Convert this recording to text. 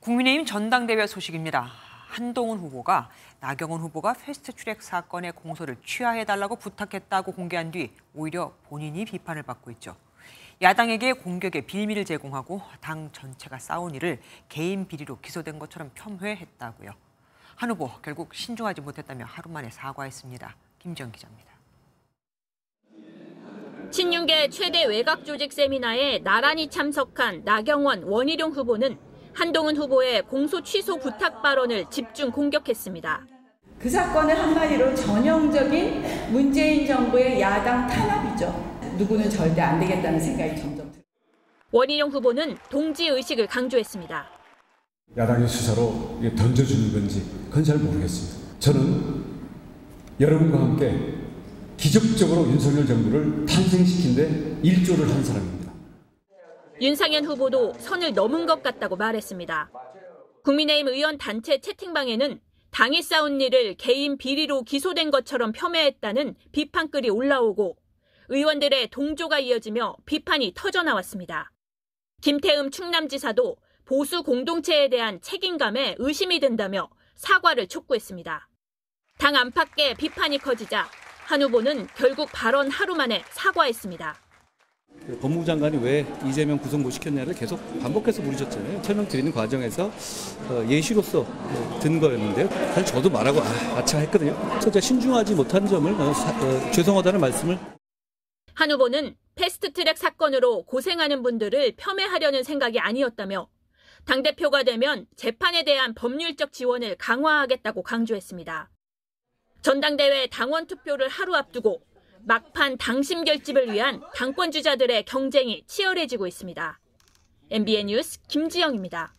국민의힘 전당대회 소식입니다. 한동훈 후보가 나경원 후보가 패스트 트랙 사건의 공소를 취하해달라고 부탁했다고 공개한 뒤 오히려 본인이 비판을 받고 있죠. 야당에게 공격의 빌미를 제공하고 당 전체가 싸운 일을 개인 비리로 기소된 것처럼 폄훼했다고요. 한 후보 결국 신중하지 못했다며 하루 만에 사과했습니다. 김지영 기자입니다. 친윤계 최대 외곽 조직 세미나에 나란히 참석한 나경원, 원희룡 후보는 한동훈 후보의 공소 취소 부탁 발언을 집중 공격했습니다. 그 사건은 한마디로 전형적인 문재인 정부의 야당 탄압이죠. 누구는 절대 안 되겠다는 생각이 점점 들어요. 원희룡 후보는 동지 의식을 강조했습니다. 야당의 수사로 던져주는 건지 그건 잘 모르겠습니다. 저는 여러분과 함께 기적적으로 윤석열 정부를 탄생시킨 데 일조를 한 사람입니다. 윤상현 후보도 선을 넘은 것 같다고 말했습니다. 국민의힘 의원 단체 채팅방에는 당이 싸운 일을 개인 비리로 기소된 것처럼 폄훼했다는 비판글이 올라오고 의원들의 동조가 이어지며 비판이 터져나왔습니다. 김태흠 충남지사도 보수 공동체에 대한 책임감에 의심이 든다며 사과를 촉구했습니다. 당 안팎의 비판이 커지자 한 후보는 결국 발언 하루 만에 사과했습니다. 그 법무부 장관이 왜 이재명 구속 못 시켰냐를 계속 반복해서 물으셨잖아요. 설명 드리는 과정에서 어, 예시로서 어, 든 거였는데요. 사실 저도 말하고 아, 아차 했거든요. 제가 신중하지 못한 점을 어, 죄송하다는 말씀을 한 후보는 패스트트랙 사건으로 고생하는 분들을 폄훼하려는 생각이 아니었다며 당대표가 되면 재판에 대한 법률적 지원을 강화하겠다고 강조했습니다. 전당대회 당원 투표를 하루 앞두고 막판 당심 결집을 위한 당권 주자들의 경쟁이 치열해지고 있습니다. MBN 뉴스 김지영입니다.